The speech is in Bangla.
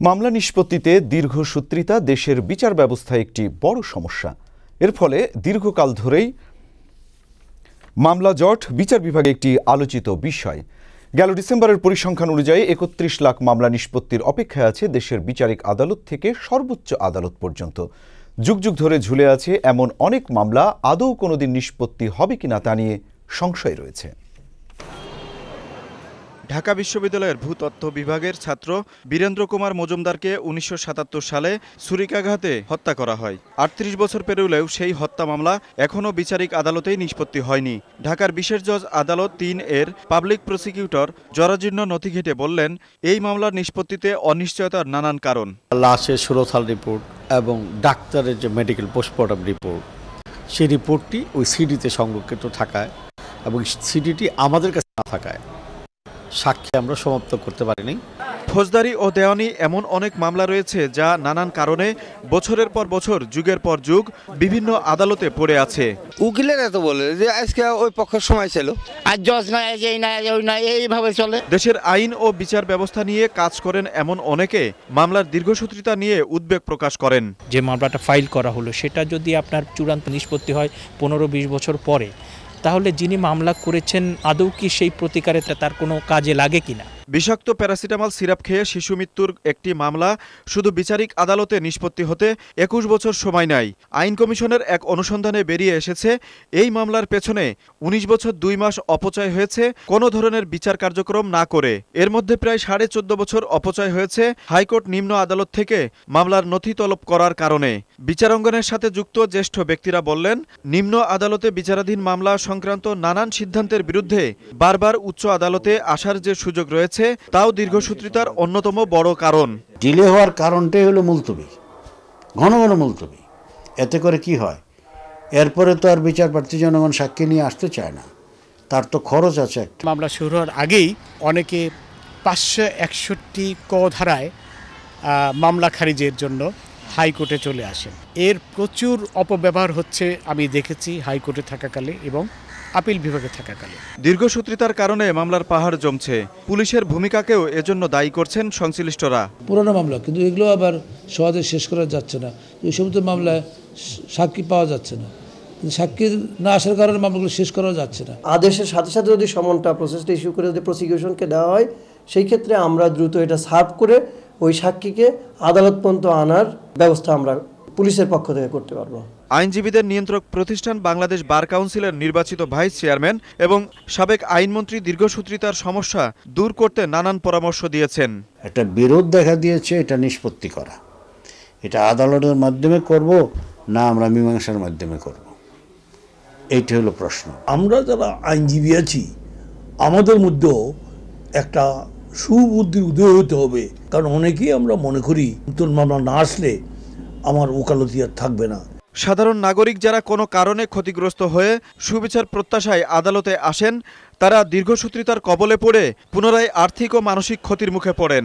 মামলা নিষ্পত্তিতে দীর্ঘসূত্রিতা দেশের বিচার ব্যবস্থায় একটি বড় সমস্যা। এর ফলে দীর্ঘকাল ধরেই মামলা জট, বিচার বিভাগে একটি আলোচিত বিষয়। গেল ডিসেম্বরের পরিসংখ্যান অনুযায়ী একত্রিশ লাখ মামলা নিষ্পত্তির অপেক্ষায় আছে দেশের বিচারিক আদালত থেকে সর্বোচ্চ আদালত পর্যন্ত। যুগ যুগ ধরে ঝুলে আছে এমন অনেক মামলা, আদৌ কোনোদিন নিষ্পত্তি হবে কিনা তা নিয়ে সংশয় রয়েছে। ঢাকা বিশ্ববিদ্যালয়ের ভূতত্ত্ব বিভাগের ছাত্র বীরেন্দ্র কুমার মজুমদারকে উনিশশো সাতাত্তর সালে ছুরিকাঘাতে হত্যা করা হয়। আটত্রিশ বছর পেরোলেও সেই হত্যা মামলা এখনও বিচারিক আদালতেই নিষ্পত্তি হয়নি। ঢাকার বিশেষ জজ আদালত তিন এর পাবলিক প্রসিকিউটর জরাজীর্ণ নথি ঘেটে বললেন, এই মামলার নিষ্পত্তিতে অনিশ্চয়তার নানান কারণ। লাশের সুরথাল রিপোর্ট এবং ডাক্তারের যে মেডিকেল পোস্টমর্টম রিপোর্ট, সেই রিপোর্টটি ওই সিডিতে সংরক্ষিত থাকায় এবং সিডিটি আমাদের কাছে না থাকায় সাক্ষী আমরা সমাপ্ত করতে পারিনি। ফৌজদারি ও দেওয়ানি এমন অনেক মামলা রয়েছে যা নানান কারণে বছরের পর বছর যুগের পর যুগ বিভিন্ন আদালতে পড়ে আছে। উকিলেরা তো বলে যে আজকে ওই পক্ষের সময় ছিল। আর জজ নাই আজ এই নাই ওই নাই এইভাবে চলে। দেশের আইন ও বিচার ব্যবস্থা নিয়ে কাজ করেন এমন অনেকে মামলার দীর্ঘসূত্রিতা নিয়ে উদ্বেগ প্রকাশ করেন। যে মামলাটা ফাইল করা হলো সেটা যদি আপনার চূড়ান্ত নিষ্পত্তি হয় পনেরো বিশ বছর পরে তাহলে যিনি মামলা করেছেন, আদৌ কি সেই প্রতিকারে তার কোনো কাজে লাগে কিনা? বিষাক্ত প্যারাসিটামল সিরাপ খেয়ে শিশু মৃত্যুর একটি মামলা, শুধু বিচারিক আদালতে নিষ্পত্তি হতে একুশ বছর সময় নেয় আইন কমিশনের এক অনুসন্ধানে বেরিয়ে এসেছে, এই মামলার পেছনে ১৯ বছর দুই মাস অপচয় হয়েছে, কোনো ধরনের বিচার কার্যক্রম না করে। এর মধ্যে প্রায় সাড়ে চোদ্দ বছর অপচয় হয়েছে, হাইকোর্ট নিম্ন আদালত থেকে মামলার নথি তলব করার কারণে। বিচারাঙ্গনের সাথে যুক্ত জ্যেষ্ঠ ব্যক্তিরা বললেন নিম্ন আদালতে বিচারাধীন মামলা সংক্রান্ত নানান সিদ্ধান্তের বিরুদ্ধে বারবার উচ্চ আদালতে আসার যে সুযোগ রয়েছে তাও দীর্ঘসূত্রিতার অন্যতম বড় কারণ। ডিলে হওয়ার কারণটাই হলো মুলতবি ঘন ঘন মুলতবি। এতে করে কি হয়? এরপরে তো আর বিচার প্রার্থী জনগণ সাক্ষী নিয়ে আসতে চায় না। তার তো খরচ আছে একটা। মামলা শুরু হওয়ার আগেই অনেকে পাঁচশো একষট্টি ক ধারায় মামলা খারিজের জন্য হাইকোর্টে চলে আসেন। এর প্রচুর অপব্যবহার হচ্ছে আমি দেখেছি হাইকোর্টে থাকাকালে এবং আপিল বিভাগে থাকাকালে। দীর্ঘসূত্রিতার কারণে মামলার পাহাড় জমছে। পুলিশের ভূমিকাকেও এজন্য দায়ী করছেন সংশ্লিষ্টরা। পুরোনো মামলা কিন্তু এগুলো আবার সহজে শেষ করা যাচ্ছে না। এই সমস্ত মামলায় সাক্ষী পাওয়া যাচ্ছে না। সাক্ষী না আসার কারণে মামলাগুলো শেষ করা যাচ্ছে না। আদেশের সাথে সাথে যদি সমনটা প্রসেসটা ইস্যু করে যদি প্রসিকিউশনকে দেওয়া হয় সেই ক্ষেত্রে আমরা দ্রুত এটা সার্ভ করে ওই সাক্ষীকে আদালত পর্যন্ত আনার ব্যবস্থা আমরা পুলিশের পক্ষ থেকে করতে পারব। আইনজীবীদের নিয়ন্ত্রক প্রতিষ্ঠান বাংলাদেশ বার কাউন্সিলের নির্বাচিত ভাইস চেয়ারম্যান এবং সাবেক আইনমন্ত্রী দীর্ঘসূত্রিতার সমস্যা দূর করতে নানান পরামর্শ দিয়েছেন। একটা বিরোধ দেখা দিয়েছে এটা নিষ্পত্তি করা। এটা আদালতের মাধ্যমে করব না আমরা মীমাংসার মাধ্যমে করব? এইটা হলো প্রশ্ন। আমরা যারা আইনজীবী আছি আমাদের মধ্যেও একটা সুবুদ্ধির উদয় হতে হবে। কারণ অনেকেই আমরা মনে করি, নতুন মামলা না আসলে আমার ওকালতি আর থাকবে না। সাধারণ নাগরিক যারা কোনো কারণে ক্ষতিগ্রস্ত হয়ে সুবিচার প্রত্যাশায় আদালতে আসেন, তারা দীর্ঘসূত্রিতার কবলে পড়ে পুনরায় আর্থিক ও মানসিক ক্ষতির মুখে পড়েন।